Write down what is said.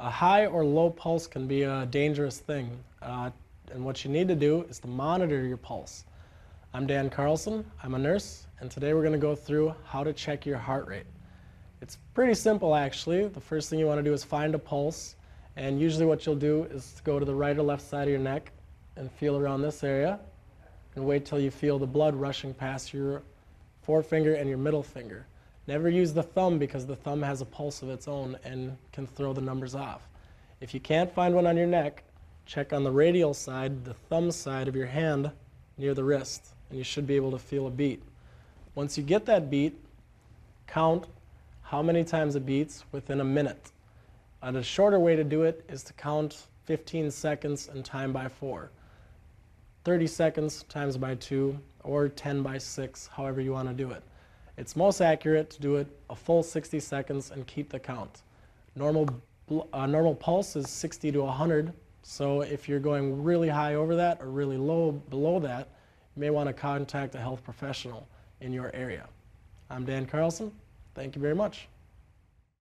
A high or low pulse can be a dangerous thing, uh, and what you need to do is to monitor your pulse. I'm Dan Carlson, I'm a nurse, and today we're going to go through how to check your heart rate. It's pretty simple actually. The first thing you want to do is find a pulse, and usually what you'll do is go to the right or left side of your neck and feel around this area, and wait till you feel the blood rushing past your forefinger and your middle finger. Never use the thumb because the thumb has a pulse of its own and can throw the numbers off. If you can't find one on your neck, check on the radial side, the thumb side of your hand near the wrist, and you should be able to feel a beat. Once you get that beat, count how many times it beats within a minute. And a shorter way to do it is to count 15 seconds and time by 4. 30 seconds times by 2 or 10 by 6, however you want to do it. It's most accurate to do it a full 60 seconds and keep the count. Normal, uh, normal pulse is 60 to 100, so if you're going really high over that or really low below that, you may want to contact a health professional in your area. I'm Dan Carlson. Thank you very much.